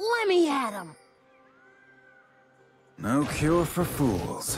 Let me at him! No cure for fools.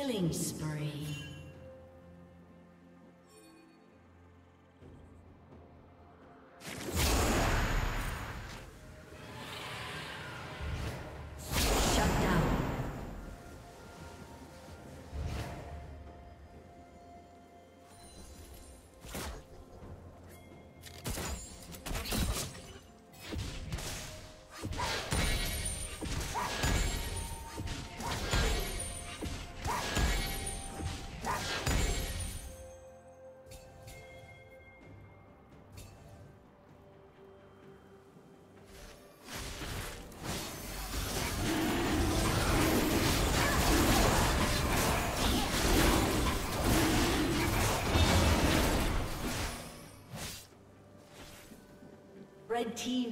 Killing spree.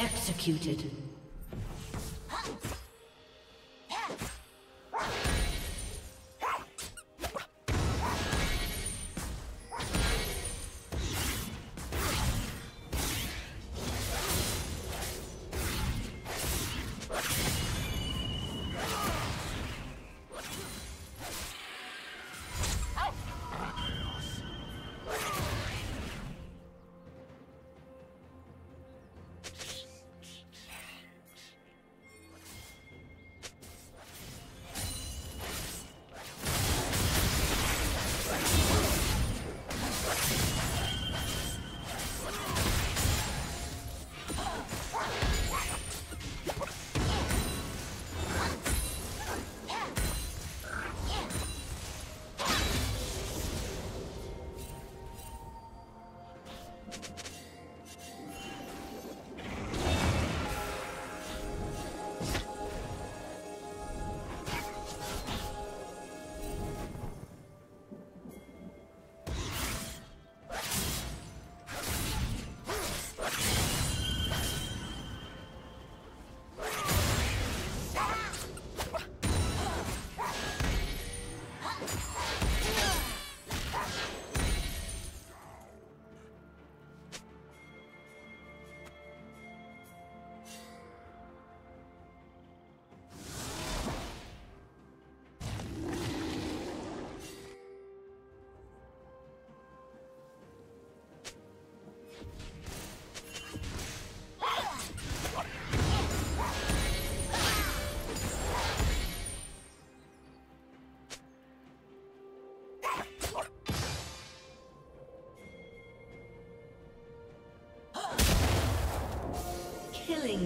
Executed.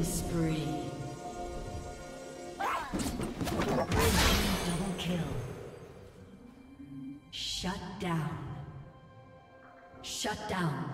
Killing spree. Double kill. Shut down. Shut down.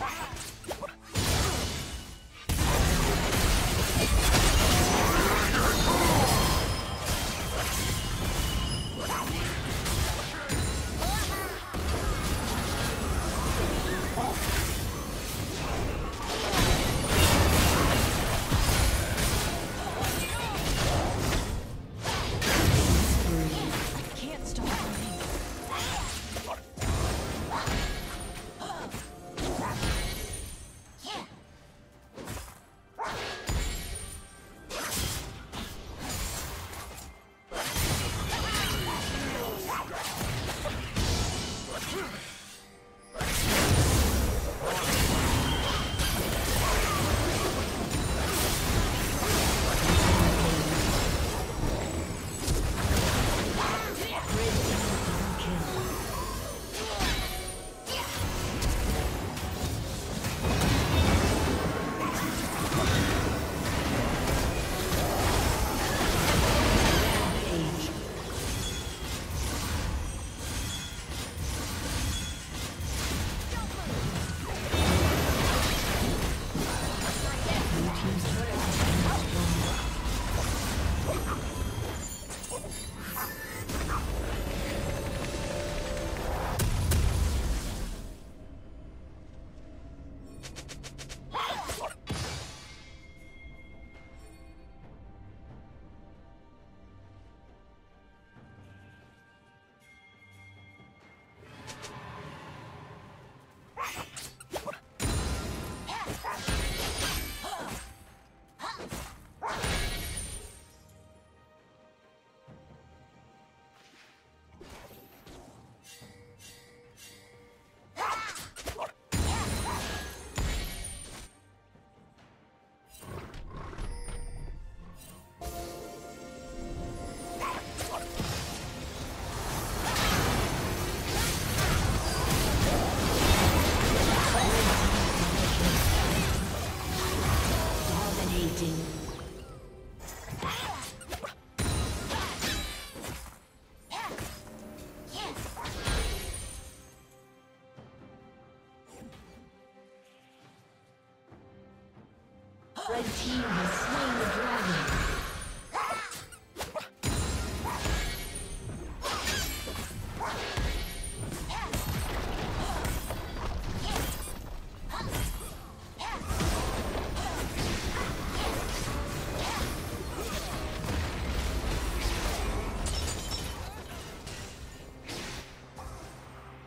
Ah!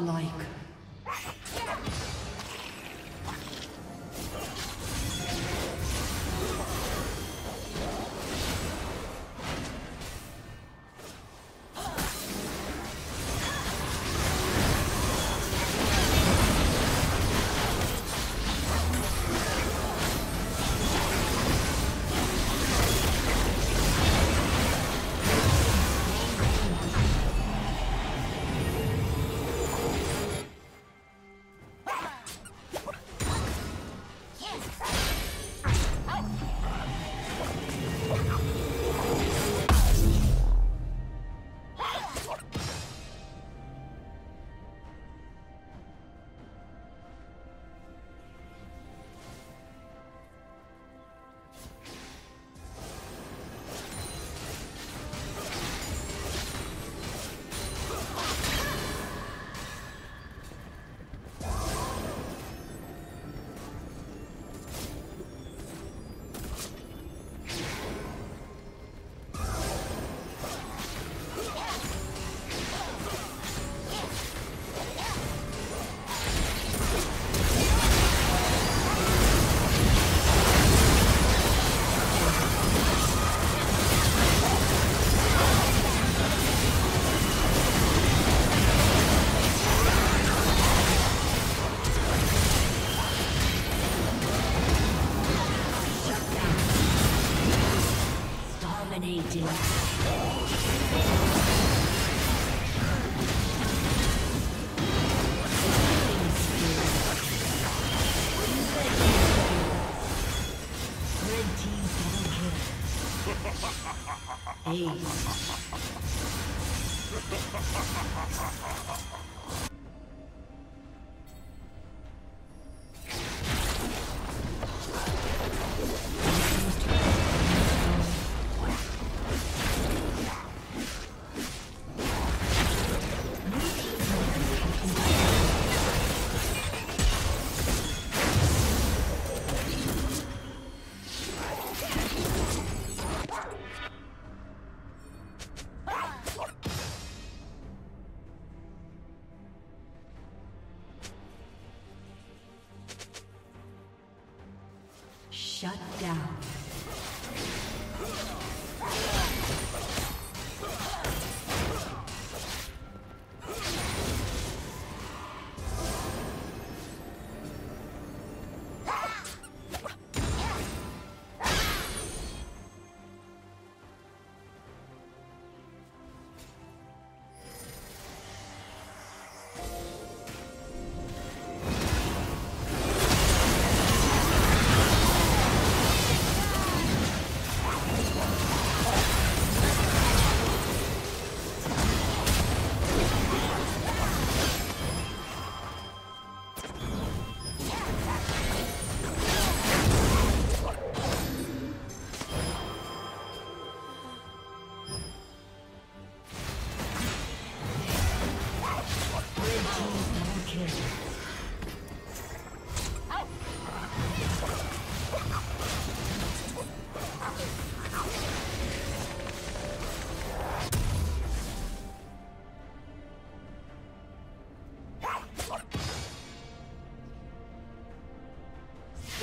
Godlike.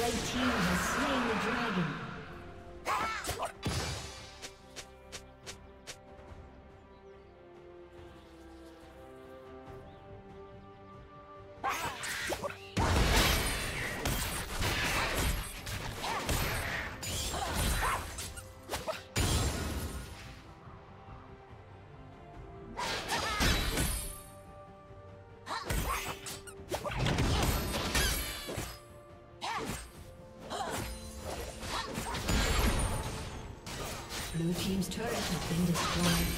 Red team been destroyed.